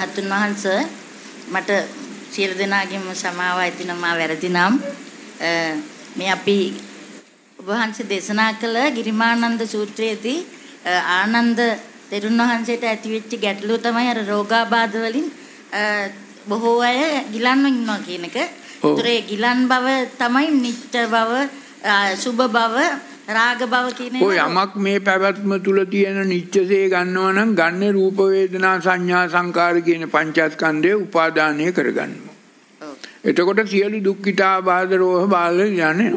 රහතුන් වහන්සේ මට සියලු දෙනාගේම සමාව අයිතිනවා වැරදි නම් මේ අපි ඔබ වහන්සේ දේශනා කළ ගිරිමානන්ද සූත්‍රයේදී ආනන්ද තෙරුන් වහන්සේට ඇතිවෙච්ච ගැටලුව තමයි අර රෝගාබාධ වලින් බොහෝ අය ගිලන්ව ඉන්නවා කියන එක. ඒතරේ ගිලන් බව තමයි නිත්‍ය බව, සුභ බව, රාග බව කියන ඔය යමක් මේ පැවැත්ම තුල තියෙන නිත්‍යසේ ගන්නවා නම් ගන්න රූප වේදනා සංඥා සංකාර කියන පංචස්කන්ධය උපාදානය කරගන්නවා. එතකොට සියලු දුක්ඛිතා බාධ රෝහ බාල යන්නේ.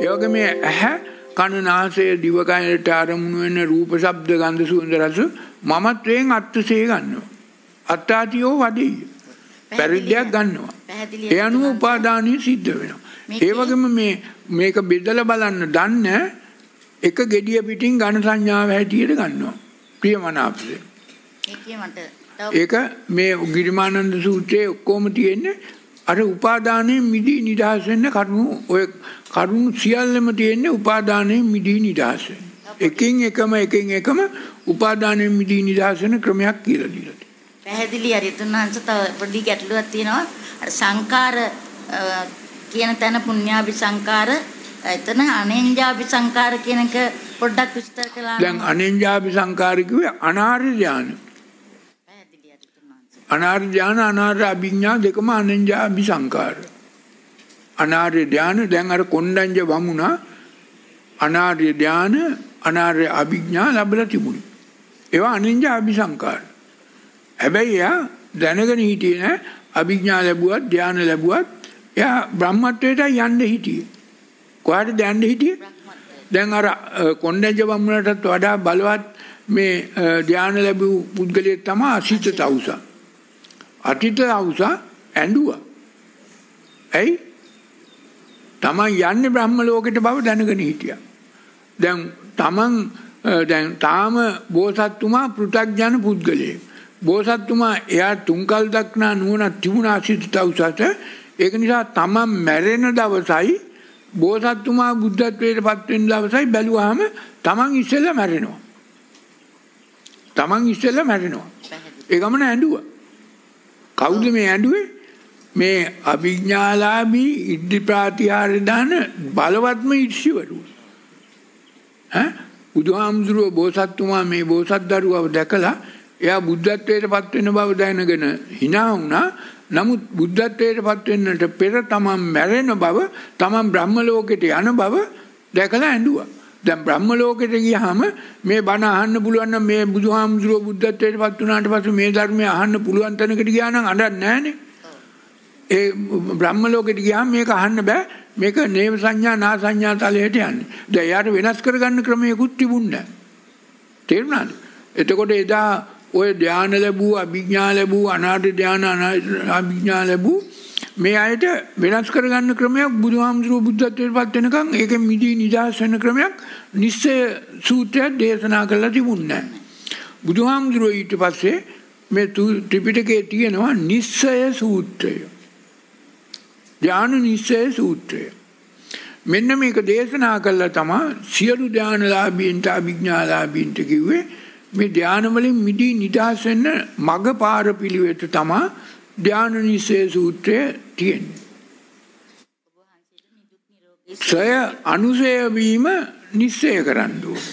ඒ වගේ මේ ඇහැ කන නාසය දිව කයට ආරමුණු වෙන රූප ශබ්ද ගන්ධ සුවඳ රස මමත්වයෙන් අත්සේ ගන්නවා. අත්තාතියෝ වදෙයි. පරිද්දයක් ගන්නවා. ඒ අනුව උපාදානිය සිද්ධ වෙනවා. ඒ වගේම මේ මේක බෙදලා බලන්න දන්නේ එක gediya පිටින් ඝන සංඥාව හැටියට ගන්නවා. ප්‍රියමනාපසේ. ඒක මේ ගිරිමානන්ද සූත්‍රයේ ඔක්කොම තියෙන්නේ අර උපාදානයේ මිදී නිදහස් වෙන්න කරුණු ඔය කරුණු සියල්ලම තියෙන්නේ උපාදානයේ මිදී නිදහස්. එකින් එකම එකින් එකම උපාදානයේ මිදී නිදහස් වෙන ක්‍රමයක් කියලා දීලා තියෙනවා. පැහැදිලි හරි තුන්වංශ තව පොඩි ගැටලුවක් තියෙනවා. අර සංකාර කියන තැන පුඤ්ඤාභි සංකාර එතන අනෙන්ජාභි සංකාර කියන එක පොඩ්ඩක් විස්තර කළා. දැන් අනෙන්ජාභි සංකාර කිව්වේ අනාර්ය ඥාන. අනාර්ය ධාන අනාර්ය අභිඥා දෙකම අනඤ්ඤාභි සංකාර. අනාර්ය ධාන දැන් අර කොණ්ඩඤ්ඤ වමුණා අනාර්ය ධාන අනාර්ය අභිඥා ලැබලා තිබුණේ. ඒවා අනඤ්ඤාභි සංකාර. හැබැයි යා දැනගෙන හිටියේ නෑ අභිඥා ලැබුවත් ධාන ලැබුවත් එයා බ්‍රහ්මත්වයට යන්න හිටියේ. කොහාටද යන්න හිටියේ? දැන් අර කොණ්ඩඤ්ඤ වමුණටත් වඩා බලවත් මේ ධාන ලැබූ පුද්ගලයෙක් තමයි අසිත තවුසා. අටිට අවුසා ඇඬුවා. ඇයි? තමන් යන්නේ බ්‍රහ්ම ලෝකෙට බව දැනගෙන හිටියා. දැන් තමන් දැන් තාම බෝසත්තුමා පෘථග්ජන පුද්ගලයෙක්. බෝසත්තුමා එයා තුන්කල් දක්නා නුවණ තිබුණා සිතට උසට ඒක නිසා තමන් මැරෙන දවසයි බෝසත්තුමා බුද්ධත්වයට පත් වෙන දවසයි බැලුවාම තමන් ඉස්සෙල්ලා මැරෙනවා. තමන් ඉස්සෙල්ලා මැරෙනවා. ඒ ගමන ඇඬුවා. කවුද මේ ඇඬුවේ? මේ අභිඥාලාභී ඉද්ධි ප්‍රාතිහාර්ය දාන බලවත්ම ඉර්ෂිවරු. ඈ බුදුහාමුදුරුවෝ බෝසත්තුමා මේ බෝසත් දරුවව දැකලා එයා බුද්ධත්වයට පත් වෙන බව දැනගෙන hina වුණා. නමුත් බුද්ධත්වයට පත් වෙන්නට පෙර තමන් මැරෙන බව, තමන් බ්‍රහ්ම ලෝකෙට යන බව දැකලා ඇඬුවා. දැන් බ්‍රහ්ම ලෝකෙට ගියාම මේ බණ අහන්න පුළුවන් නම් මේ බුදුහාමුදුරුවෝ බුද්ධත්වයට පත් වුණාට පස්සේ මේ ධර්මය අහන්න පුළුවන් තැනකට ගියා නම් අඬන්නේ නැහනේ. ඒ බ්‍රහ්ම ලෝකෙට ගියාම මේක අහන්න බෑ. මේක නේව සංඥා නා සංඥා තලයට යන්නේ. දැන් යාට වෙනස් කරගන්න ක්‍රමයකුත් තිබුණේ නැහැ. තේරුණාද? එතකොට එදා ඔය ධාන ලැබූ අභිඥා ලැබූ අනාථ ධාන අභිඥා ලැබූ මේ අයට වෙනස් කරගන්න ක්‍රමයක් බුදුහාමුදුරුව බුද්ධත්වයට පත් වෙනකන් ඒකෙන් මිදී නිදහස් වෙන ක්‍රමයක් නිස්සය සූත්‍රයක් දේශනා කරලා තිබුණේ නැහැ. බුදුහාමුදුරුව ඊට පස්සේ මේ ත්‍රිපිටකයේ තියෙනවා නිස්සය සූත්‍රය. ධාන නිස්සය සූත්‍රය. මෙන්න මේක දේශනා කළා තමයි සියලු ධානලාභීන්ට අභිඥාලාභීන්ට කිව්වේ මේ ධාන වලින් මිදී නිදහස් වෙන්න මග පාර පිළිවෙත තමයි ධාන නිසේ සූත්‍රය තියෙන්නේ. සය අනුසය වීම නිස්සය කරන්න ඕන.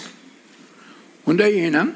හොඳයි එහෙනම්